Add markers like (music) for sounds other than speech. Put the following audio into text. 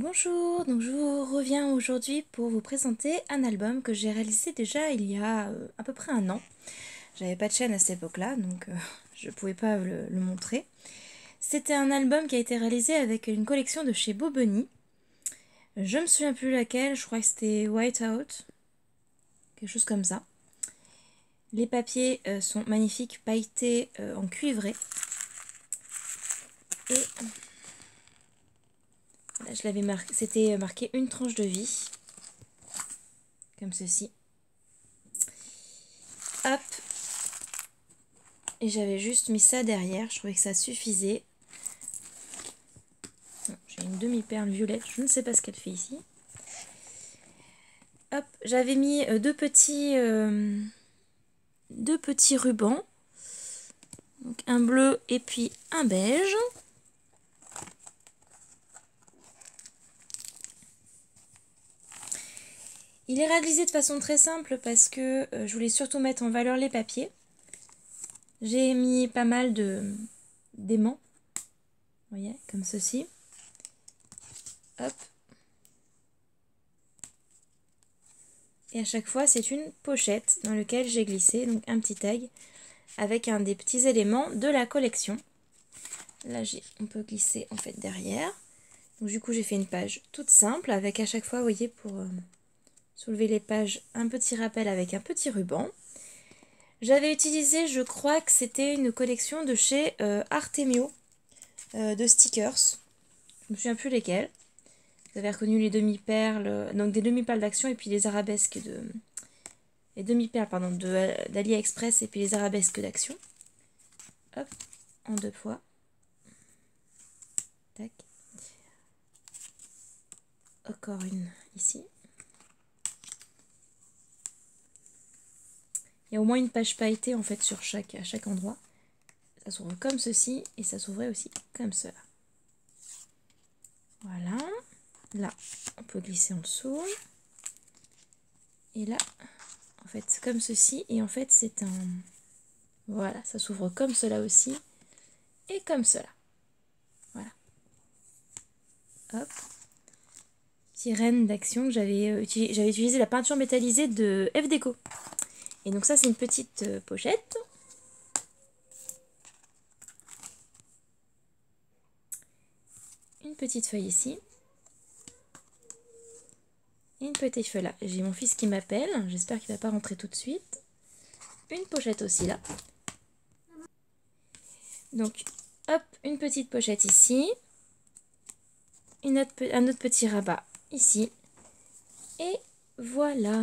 Bonjour, donc je vous reviens aujourd'hui pour vous présenter un album que j'ai réalisé déjà il y a euh, à peu près un an. J'avais pas de chaîne à cette époque-là, donc euh, (laughs) je pouvais pas le, montrer. C'était un album qui a été réalisé avec une collection de chez Bobony. Je me souviens plus laquelle, je crois que c'était White Out, quelque chose comme ça. Les papiers euh, sont magnifiques, pailletés en cuivré. Et je l'avais marqué, c'était marqué une tranche de vie. Comme ceci. Hop. Et j'avais juste mis ça derrière. Je trouvais que ça suffisait. J'ai une demi-perle violette. Je ne sais pas ce qu'elle fait ici. Hop. J'avais mis euh, deux petits, euh, deux petits rubans. Donc un bleu et puis un beige. Il est réalisé de façon très simple parce que euh, je voulais surtout mettre en valeur les papiers. J'ai mis pas mal de d'aimants. Vous voyez, comme ceci. Hop. Et à chaque fois, c'est une pochette dans laquelle j'ai glissé donc un petit tag avec un des petits éléments de la collection. Là, on peut glisser en fait derrière. Donc du coup, j'ai fait une page toute simple avec à chaque fois, vous voyez, pour... Euh, soulever les pages, un petit rappel avec un petit ruban. J'avais utilisé, je crois que c'était une collection de chez euh, Artemio euh, de stickers. Je me souviens plus lesquels. Vous avez reconnu les demi-perles, donc des demi-perles d'action et puis les arabesques de. Les demi-perles, pardon, d'AliExpress et puis les arabesques d'action. Hop, en deux fois. Tac. Encore une ici. Il y a au moins une page pailletée en fait sur chaque, à chaque endroit. Ça s'ouvre comme ceci et ça s'ouvrait aussi comme cela. Voilà. Là, on peut glisser en dessous. Et là, en fait, comme ceci. Et en fait, c'est un... Voilà, ça s'ouvre comme cela aussi. Et comme cela. Voilà. Hop. Sirène d'action que j'avais euh, utilisé. J'avais utilisé la peinture métallisée de F Deco. Et donc ça, c'est une petite euh, pochette. Une petite feuille ici. Et une petite feuille là. J'ai mon fils qui m'appelle. J'espère qu'il ne va pas rentrer tout de suite. Une pochette aussi là. Donc, hop, une petite pochette ici. Un autre petit rabat ici. Et voilà.